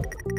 You.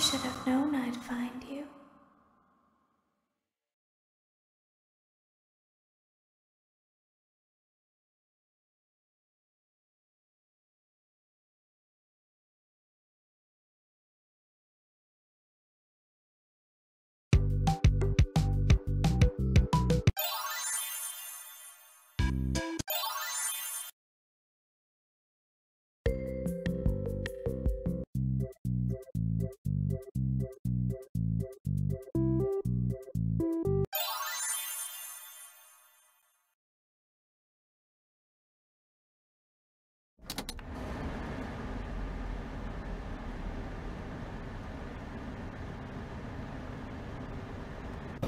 You should have known I'd find you.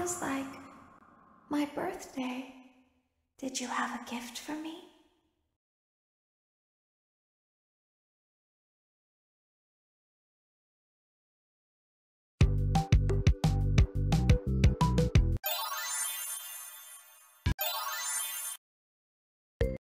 feels like my birthday. Did you have a gift for me?